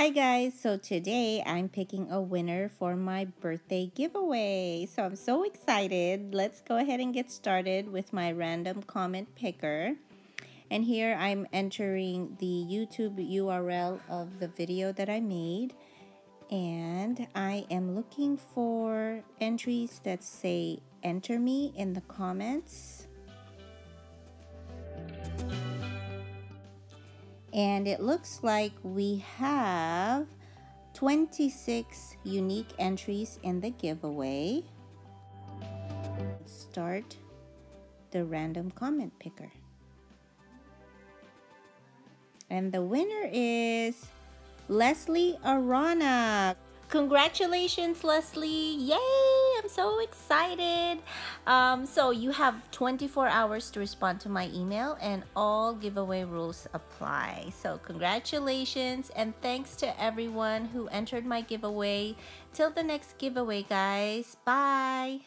Hi guys, so today I'm picking a winner for my birthday giveaway. So I'm so excited. Let's go ahead and get started with my random comment picker. And here I'm entering the YouTube URL of the video that I made. And I am looking for entries that say enter me in the comments. And it looks like we have 26 unique entries in the giveaway. Let's start the random comment picker. And the winner is Lesly Arana. Congratulations, Lesly. Yay! I'm so excited. Um, so you have 24 hours to respond to my email and all giveaway rules apply. So congratulations and thanks to everyone who entered my giveaway. Till the next giveaway, guys. Bye.